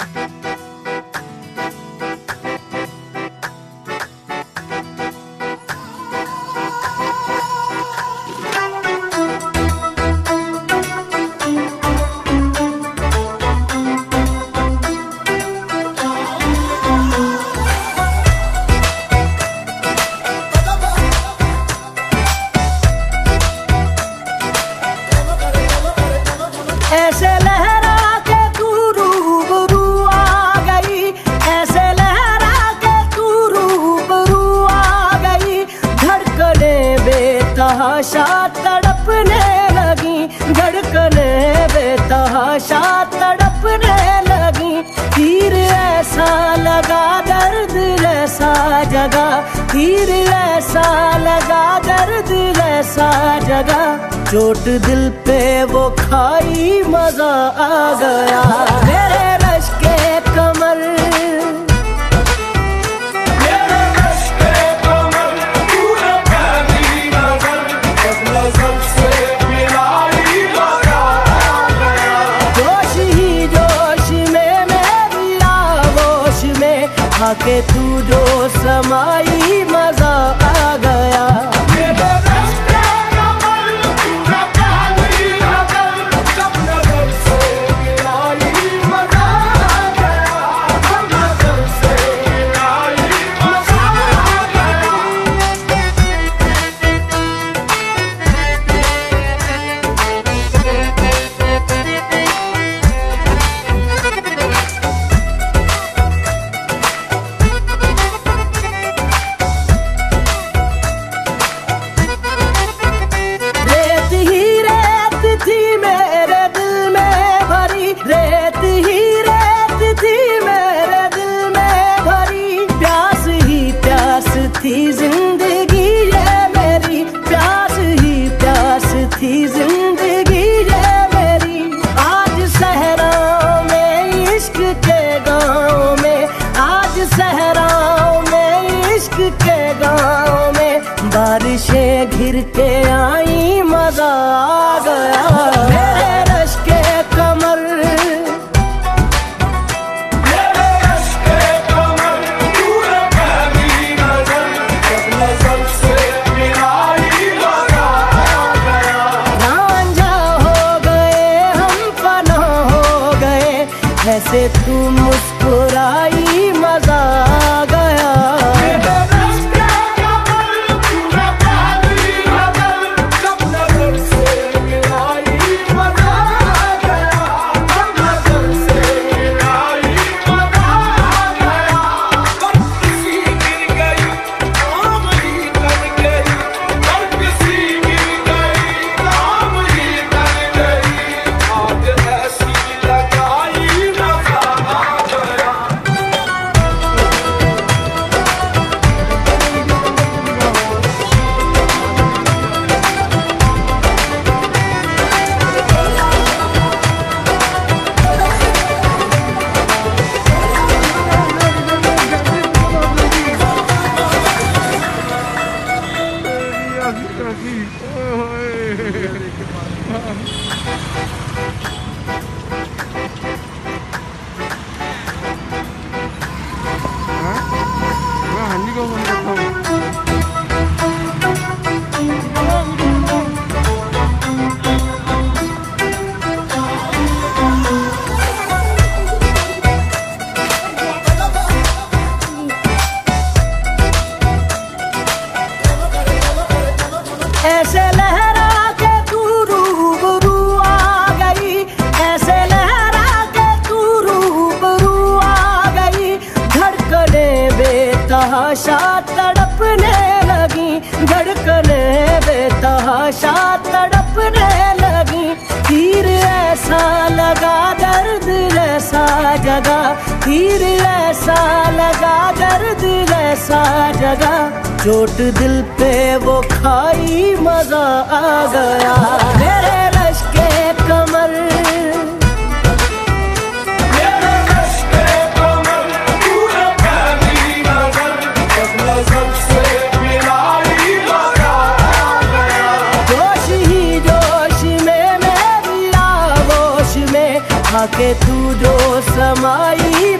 ऐसे बेतहाशा तड़पने लगी। तीर ऐसा लगा, दर्द ऐसा जगा। तीर ऐसा लगा, दर्द ऐसा जगा। चोट दिल पे वो खाई मज़ा आ गया। मेरे रश के कमर आके तू जो समाई के आई मज़ा आ गया। मेरे रश के कमर रांझा हो गए हम फना हो गए। ऐसे Uh -uh. जगा तीर ऐसा लगा, दर्द ऐसा जगा चोट दिल पे वो खाई, मज़ा आ गया। मेरे के तू जो समाई